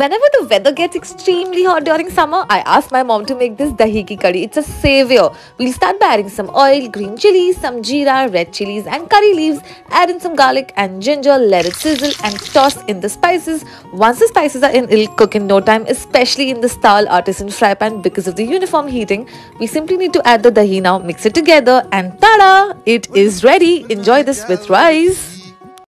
Whenever the weather gets extremely hot during summer, I ask my mom to make this dahi ki kadhi. It's a savior. We'll start by adding some oil, green chilies, some jeera, red chilies, and curry leaves. Add in some garlic and ginger, let it sizzle, and toss in the spices. Once the spices are in, it'll cook in no time, especially in the Stahl artisan fry pan because of the uniform heating. We simply need to add the dahi now, mix it together, and tada! It is ready. Enjoy this with rice.